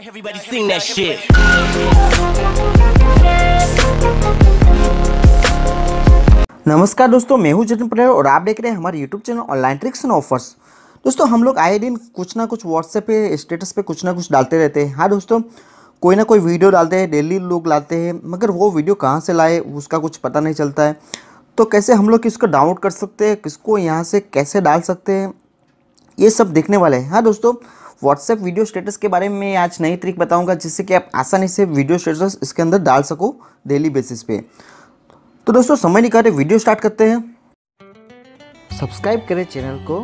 Everybody yeah, sing that shit. नमस्कार दोस्तों मैं हूँ जतन पटेल और आप देख रहे हैं हमारे YouTube channel online tricks and offers दोस्तों हम लोग आए दिन कुछ ना कुछ व्हाट्सएप पे स्टेटस पे कुछ ना कुछ डालते रहते हैं। हाँ दोस्तों कोई ना कोई वीडियो डालते हैं डेली लोग लाते हैं मगर वो वीडियो कहाँ से लाए उसका कुछ पता नहीं चलता है। तो कैसे हम लोग किसको डाउनलोड कर सकते हैं किसको यहाँ से कैसे डाल सकते हैं ये सब देखने वाले हैं। हाँ दोस्तों व्हाट्सएप वीडियो स्टेटस के बारे में आज नई ट्रिक बताऊँगा, जिससे कि आप आसानी से वीडियो स्टेटस इसके अंदर डाल सको डेली बेसिस पे। तो दोस्तों, समय निकाले, वीडियो स्टार्ट करते हैं। सब्सक्राइब करें चैनल को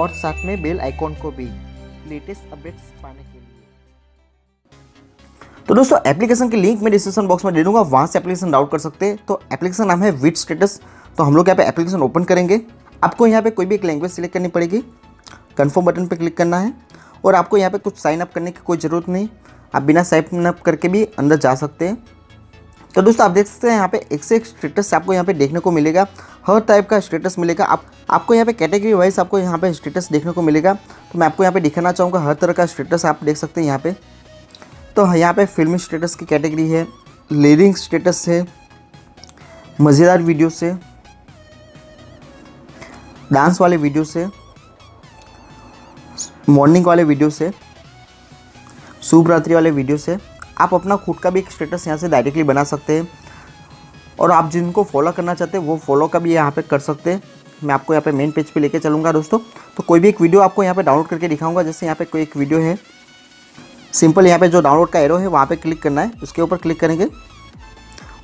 और साथ में बेल आइकॉन को भी, लेटेस्ट अपडेट्स पाने के लिए। तो दोस्तों, एप्लीकेशन की लिंक मैं डिस्क्रिप्शन बॉक्स में दे दूँगा, वहाँ से एप्लीकेशन डाउनलोड कर सकते हैं। तो एप्लीकेशन नाम है विट स्टेटस। तो हम लोग यहाँ पे एप्लीकेशन ओपन करेंगे। आपको यहाँ पे कोई भी एक लैंग्वेज सिलेक्ट करनी पड़ेगी। कन्फर्म बटन पर क्लिक करना है और आपको यहाँ पे कुछ साइन अप करने की कोई ज़रूरत नहीं। आप बिना साइन अप करके भी अंदर जा सकते हैं। तो दोस्तों, आप देख सकते हैं यहाँ पे एक से एक स्टेटस आपको यहाँ पे देखने को मिलेगा। हर टाइप का स्टेटस मिलेगा। आप, आपको यहाँ पे कैटेगरी वाइज आपको यहाँ पे स्टेटस देखने को मिलेगा। तो मैं आपको यहाँ पे दिखाना चाहूँगा, हर तरह का स्टेटस आप देख सकते हैं यहाँ पे। तो यहाँ पे फिल्मी स्टेटस की कैटेगरी है लिरिंग स्टेटस है, मज़ेदार वीडियो से डांस वाले वीडियो से मॉर्निंग वाले वीडियो से, शुभ रात्रि वाले वीडियो से, आप अपना खुद का भी एक स्टेटस यहाँ से डायरेक्टली बना सकते हैं। और आप जिनको फॉलो करना चाहते हैं, वो फॉलो का भी यहाँ पे कर सकते हैं। मैं आपको यहाँ पे मेन पेज पे लेके चलूँगा दोस्तों। तो कोई भी एक वीडियो आपको यहाँ पे डाउनलोड करके दिखाऊँगा, जैसे यहाँ पे कोई एक वीडियो है। सिंपल यहाँ पे जो डाउनलोड का एरो है, वहाँ पे क्लिक करना है। उसके ऊपर क्लिक करेंगे।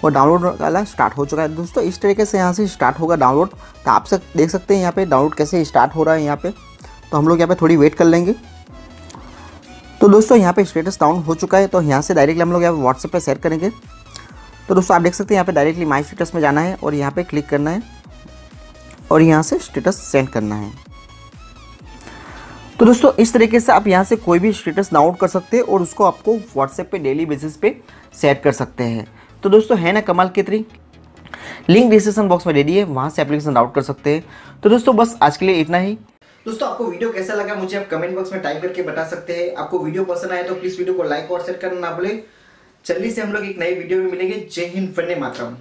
और डाउनलोड वाला स्टार्ट हो चुका है। दोस्तों, इस तरीके से यहाँ से स्टार्ट होगा डाउनलोड तो आप देख सकते हैं यहाँ पे डाउनलोड कैसे स्टार्ट हो रहा है यहाँ पे। तो हम लोग यहाँ पे थोड़ी वेट कर लेंगे। तो दोस्तों, यहाँ पे स्टेटस डाउन हो चुका है तो यहाँ से डायरेक्टली हम लोग यहाँ पे व्हाट्सएप पर शेयर करेंगे। तो दोस्तों, आप देख सकते हैं यहाँ पे डायरेक्टली माई स्टेटस में जाना है और यहाँ पे क्लिक करना है और यहाँ से स्टेटस सेंड करना है। तो दोस्तों, इस तरीके से आप यहाँ से कोई भी स्टेटस डाउनलोड कर सकते हैं और उसको आपको व्हाट्सएप पे डेली बेसिस पे सेट कर सकते हैं। तो दोस्तों, है ना कमाल की तरीक लिंक डिस्क्रिप्शन बॉक्स में दे दिए वहाँ से एप्लीकेशन डाउनलोड कर सकते हैं। तो दोस्तों, बस आज के लिए इतना ही। दोस्तों, आपको वीडियो कैसा लगा मुझे आप कमेंट बॉक्स में टाइप करके बता सकते हैं। आपको वीडियो पसंद आया तो प्लीज़ वीडियो को लाइक और शेयर करना ना भूलें। जल्दी से हम लोग एक नई वीडियो में मिलेंगे। जय हिंद फंडे मातरम।